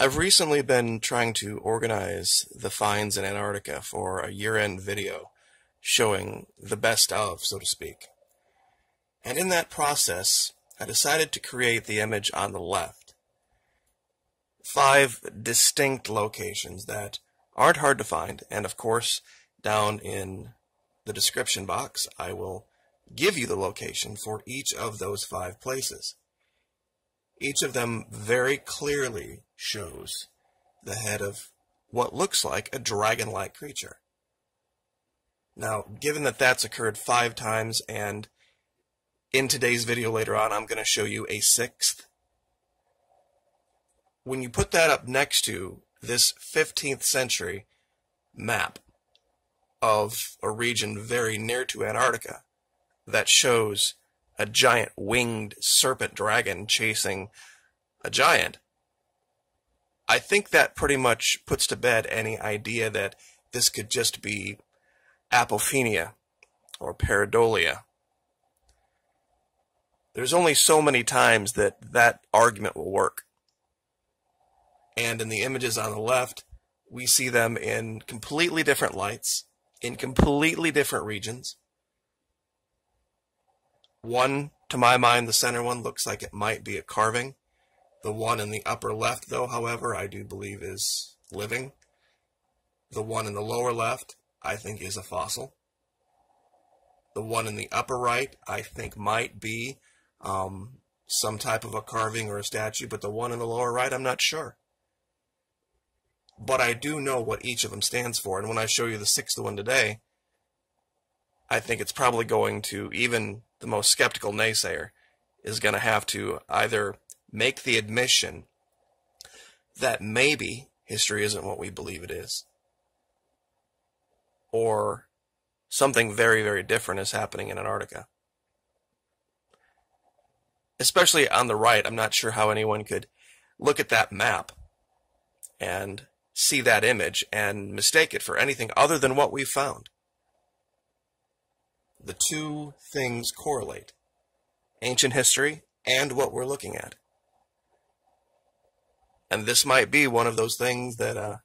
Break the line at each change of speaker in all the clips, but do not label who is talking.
I've recently been trying to organize the finds in Antarctica for a year-end video showing the best of, so to speak. And in that process, I decided to create the image on the left. Five distinct locations that aren't hard to find, and of course, down in the description box, I will give you the location for each of those five places. Each of them very clearly shows the head of what looks like a dragon-like creature. Now, given that that's occurred five times, and in today's video later on, I'm going to show you a sixth. When you put that up next to this 15th century map of a region very near to Antarctica that shows a giant winged serpent dragon chasing a giant, I think that pretty much puts to bed any idea that this could just be apophenia or pareidolia. There's only so many times that that argument will work. And in the images on the left, we see them in completely different lights, in completely different regions. One, to my mind, the center one looks like it might be a carving. The one in the upper left, though, however, I do believe is living. The one in the lower left, I think, is a fossil. The one in the upper right, I think, might be um, some type of a carving or a statue, but the one in the lower right, I'm not sure. But I do know what each of them stands for, and when I show you the sixth one today, I think it's probably going to, even the most skeptical naysayer, is going to have to either make the admission that maybe history isn't what we believe it is, or something very, very different is happening in Antarctica. Especially on the right, I'm not sure how anyone could look at that map and see that image and mistake it for anything other than what we've found the two things correlate ancient history and what we're looking at. And this might be one of those things that uh,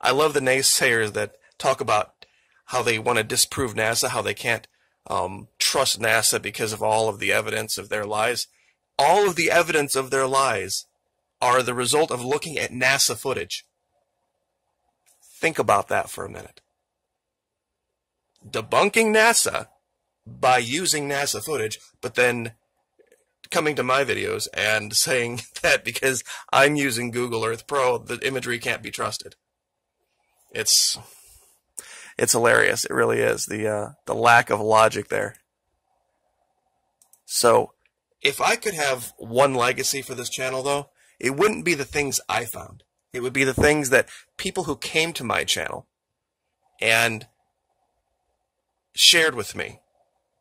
I love the naysayers that talk about how they want to disprove NASA, how they can't um, trust NASA because of all of the evidence of their lies. All of the evidence of their lies are the result of looking at NASA footage. Think about that for a minute. Debunking NASA by using NASA footage, but then coming to my videos and saying that because I'm using Google Earth Pro, the imagery can't be trusted. It's it's hilarious. It really is the uh, the lack of logic there. So, if I could have one legacy for this channel, though, it wouldn't be the things I found. It would be the things that people who came to my channel and shared with me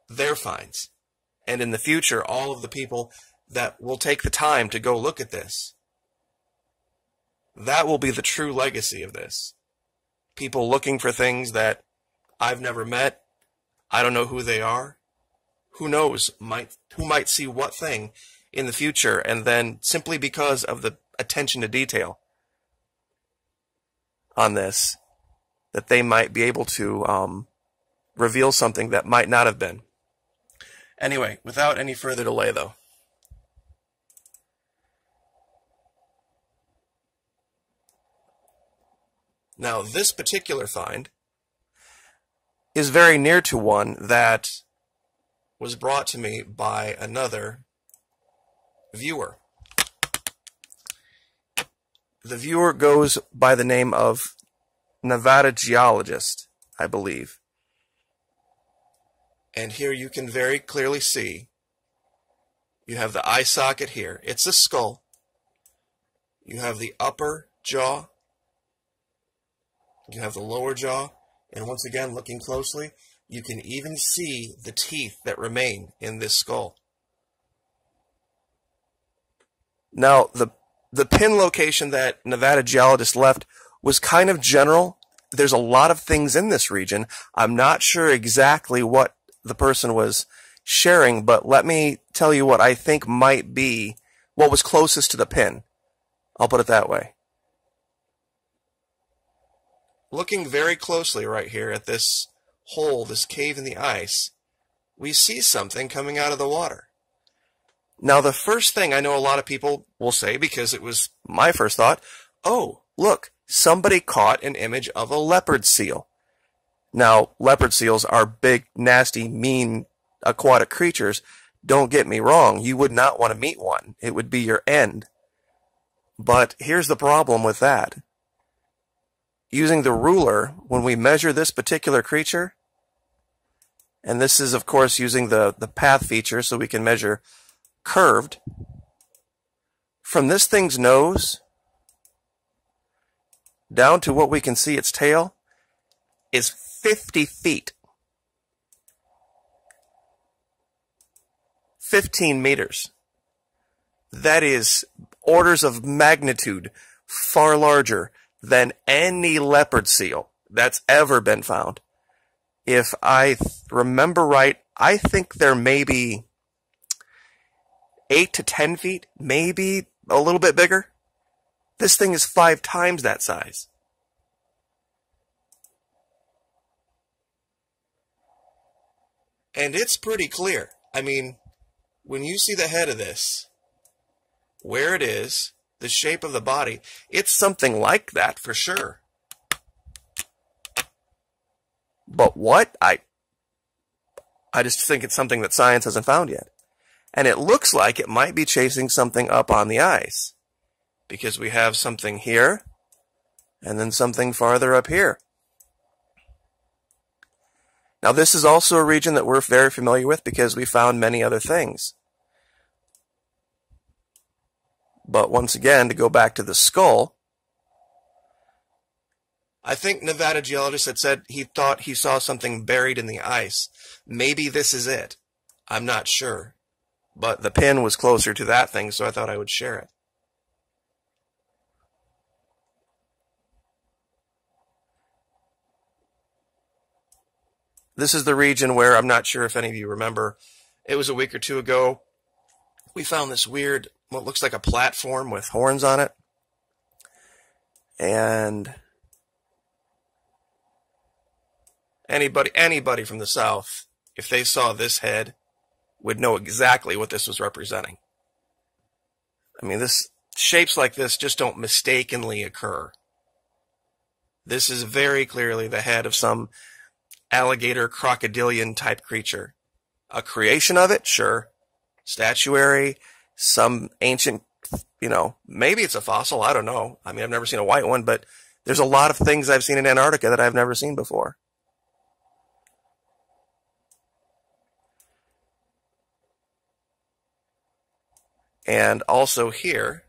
their finds. And in the future, all of the people that will take the time to go look at this. That will be the true legacy of this. People looking for things that I've never met. I don't know who they are. Who knows? Might who might see what thing in the future, and then simply because of the attention to detail on this, that they might be able to um, reveal something that might not have been. Anyway, without any further delay, though. Now, this particular find is very near to one that was brought to me by another viewer. The viewer goes by the name of Nevada Geologist, I believe. And here you can very clearly see you have the eye socket here. It's a skull. You have the upper jaw. You have the lower jaw. And once again, looking closely, you can even see the teeth that remain in this skull. Now, the, the pin location that Nevada geologist left was kind of general. There's a lot of things in this region. I'm not sure exactly what the person was sharing, but let me tell you what I think might be what was closest to the pin. I'll put it that way. looking very closely right here at this hole, this cave in the ice, we see something coming out of the water. Now, the first thing I know a lot of people will say, because it was my first thought, oh, look, somebody caught an image of a leopard seal. Now, leopard seals are big, nasty, mean aquatic creatures. Don't get me wrong, you would not want to meet one. It would be your end. But here's the problem with that. Using the ruler, when we measure this particular creature, and this is, of course, using the, the path feature so we can measure curved, from this thing's nose down to what we can see its tail is 50 feet. 15 meters. That is orders of magnitude far larger than any leopard seal that's ever been found. If I remember right, I think there may be 8 to 10 feet, maybe a little bit bigger. This thing is five times that size. And it's pretty clear. I mean, when you see the head of this, where it is, the shape of the body, it's something like that for sure. But what? I I just think it's something that science hasn't found yet. And it looks like it might be chasing something up on the ice. Because we have something here, and then something farther up here. Now this is also a region that we're very familiar with because we found many other things. But once again, to go back to the skull, I think Nevada geologist had said he thought he saw something buried in the ice. Maybe this is it. I'm not sure. But the pin was closer to that thing, so I thought I would share it. This is the region where I'm not sure if any of you remember. It was a week or two ago. We found this weird what looks like a platform with horns on it. And anybody anybody from the south, if they saw this head, would know exactly what this was representing. I mean, this shapes like this just don't mistakenly occur. This is very clearly the head of some alligator crocodilian type creature. A creation of it, sure. Statuary, some ancient, you know, maybe it's a fossil. I don't know. I mean, I've never seen a white one, but there's a lot of things I've seen in Antarctica that I've never seen before. And also here,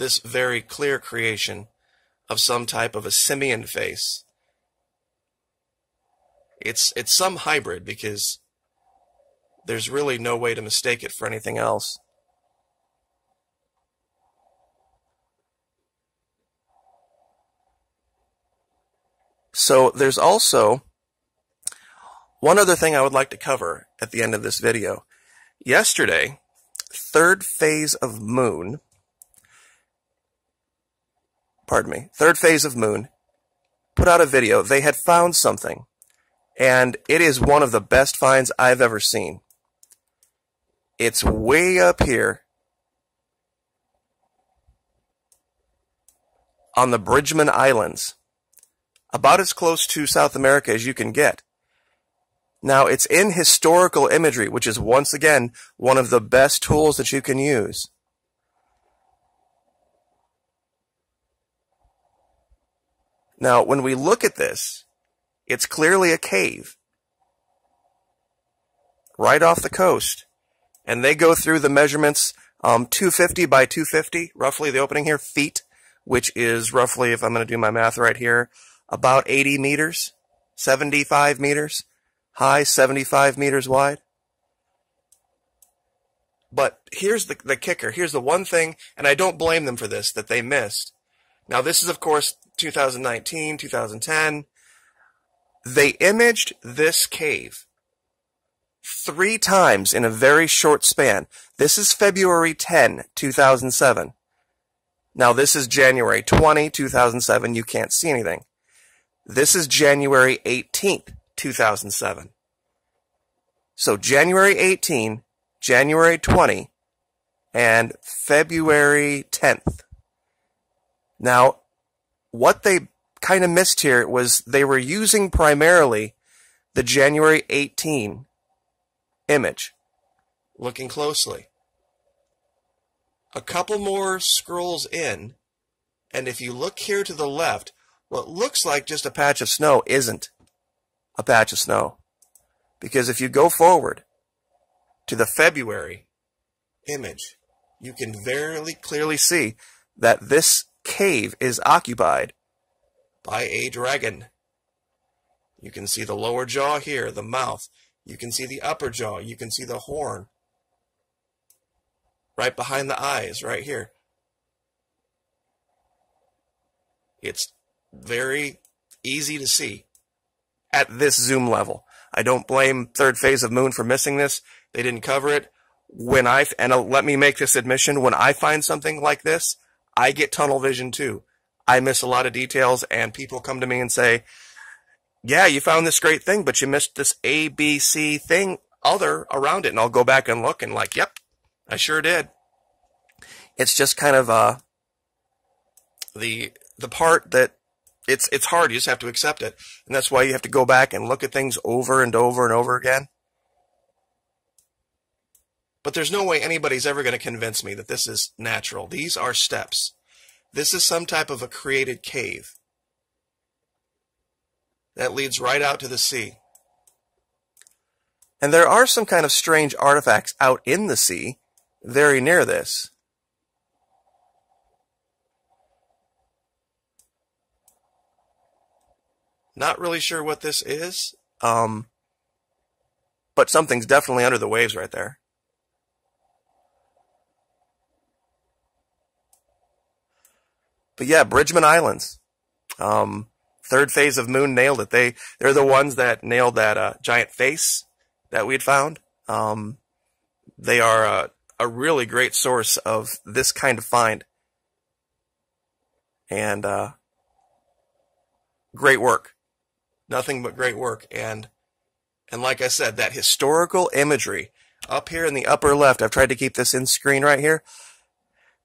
this very clear creation of some type of a simian face it's it's some hybrid because there's really no way to mistake it for anything else. So there's also one other thing I would like to cover at the end of this video. Yesterday, third phase of moon, pardon me, third phase of moon, put out a video. They had found something and it is one of the best finds I've ever seen. It's way up here on the Bridgeman Islands, about as close to South America as you can get. Now, it's in historical imagery, which is once again one of the best tools that you can use. Now, when we look at this, it's clearly a cave right off the coast. And they go through the measurements um, 250 by 250, roughly the opening here, feet, which is roughly, if I'm going to do my math right here, about 80 meters, 75 meters high, 75 meters wide. But here's the, the kicker. Here's the one thing, and I don't blame them for this, that they missed. Now, this is, of course, 2019, 2010. They imaged this cave three times in a very short span. This is February 10, 2007. Now this is January 20, 2007. You can't see anything. This is January 18th, 2007. So January 18, January 20, and February 10th. Now, what they kind of missed here was they were using primarily the January 18 image. Looking closely. A couple more scrolls in, and if you look here to the left, what looks like just a patch of snow isn't a patch of snow. Because if you go forward to the February image, you can very clearly see that this cave is occupied by a dragon. You can see the lower jaw here, the mouth. You can see the upper jaw. You can see the horn. Right behind the eyes, right here. It's very easy to see at this zoom level. I don't blame third phase of Moon for missing this. They didn't cover it. When I, and let me make this admission, when I find something like this, I get tunnel vision too. I miss a lot of details and people come to me and say, yeah, you found this great thing, but you missed this A, B, C thing other around it. And I'll go back and look and like, yep, I sure did. It's just kind of, uh, the, the part that it's it's hard. You just have to accept it, and that's why you have to go back and look at things over and over and over again. But there's no way anybody's ever going to convince me that this is natural. These are steps. This is some type of a created cave that leads right out to the sea. And there are some kind of strange artifacts out in the sea, very near this. Not really sure what this is. Um, but something's definitely under the waves right there. But yeah, Bridgeman Islands. Um, third phase of Moon nailed it. They they're the ones that nailed that uh, giant face that we had found. Um, they are a, a really great source of this kind of find, and uh, great work nothing but great work. And and like I said, that historical imagery up here in the upper left, I've tried to keep this in screen right here.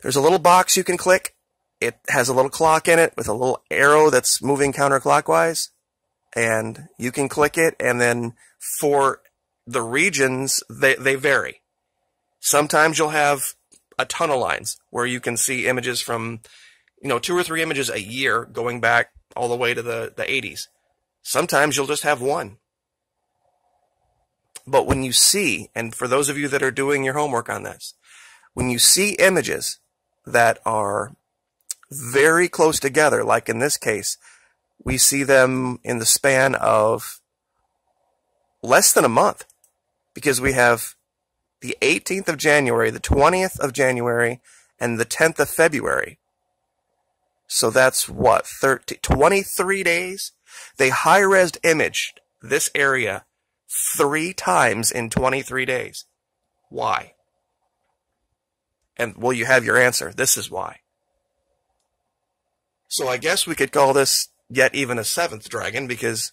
There's a little box you can click. It has a little clock in it with a little arrow that's moving counterclockwise. And you can click it, and then for the regions, they, they vary. Sometimes you'll have a ton of lines where you can see images from, you know, two or three images a year going back all the way to the, the 80s. Sometimes you'll just have one. But when you see, and for those of you that are doing your homework on this, when you see images that are very close together, like in this case, we see them in the span of less than a month because we have the 18th of January, the 20th of January, and the 10th of February. So that's what, 30, 23 days they high-res imaged this area three times in 23 days. Why? And well, you have your answer. This is why. So I guess we could call this yet even a seventh dragon because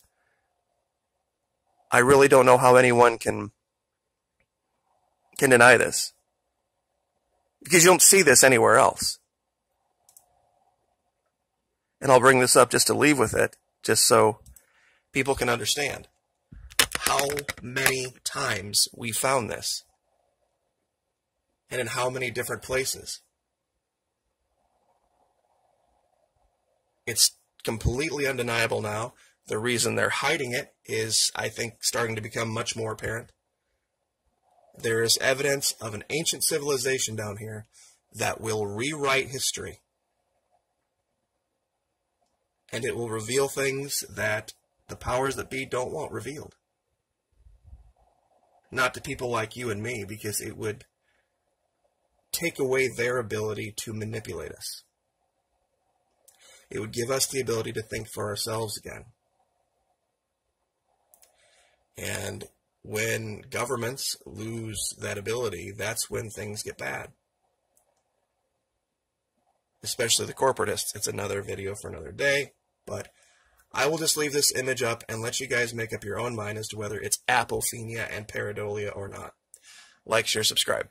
I really don't know how anyone can can deny this. Because you don't see this anywhere else. And I'll bring this up just to leave with it just so people can understand how many times we found this and in how many different places. It's completely undeniable now. The reason they're hiding it is, I think, starting to become much more apparent. There is evidence of an ancient civilization down here that will rewrite history and it will reveal things that the powers that be don't want revealed. Not to people like you and me, because it would take away their ability to manipulate us. It would give us the ability to think for ourselves again. And when governments lose that ability, that's when things get bad. Especially the corporatists. It's another video for another day, but I will just leave this image up and let you guys make up your own mind as to whether it's apophenia and pareidolia or not. Like, share, subscribe.